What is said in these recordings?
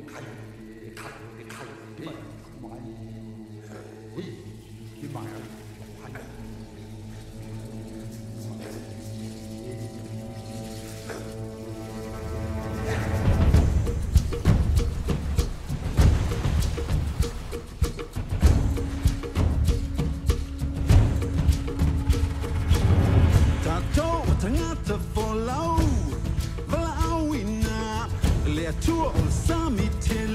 抬头，看我的佛楼。blære tur som i tænd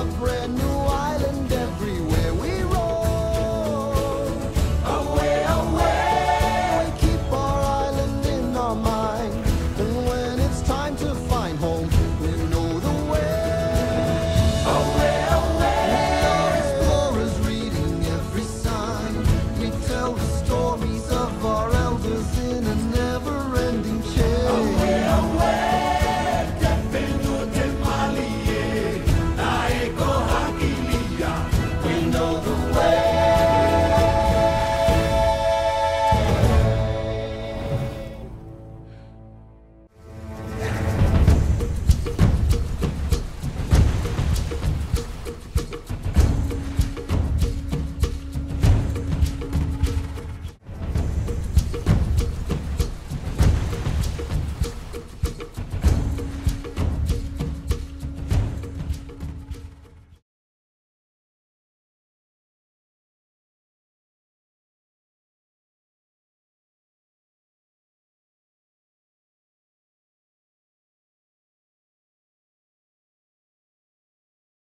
a brand new